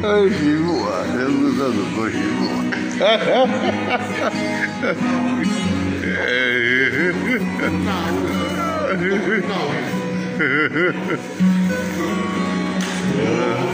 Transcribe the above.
Continua, eu não estou. Não, não. yeah.